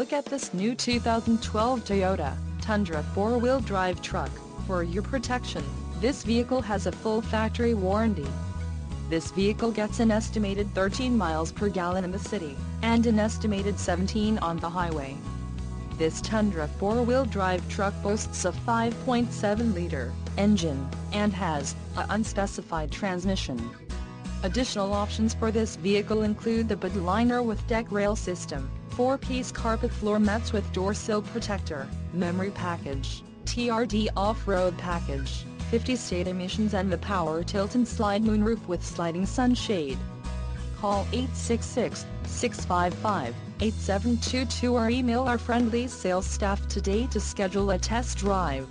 Look at this new 2012 Toyota Tundra 4-wheel drive truck. For your protection, this vehicle has a full factory warranty. This vehicle gets an estimated 13 miles per gallon in the city, and an estimated 17 on the highway. This Tundra 4-wheel drive truck boasts a 5.7-liter engine, and has a unspecified transmission. Additional options for this vehicle include the bedliner with deck rail system, 4-piece carpet floor mats with door sill protector, memory package, TRD off-road package, 50 state emissions and the power tilt and slide moonroof with sliding sunshade. Call 866-655-8722 or email our friendly sales staff today to schedule a test drive.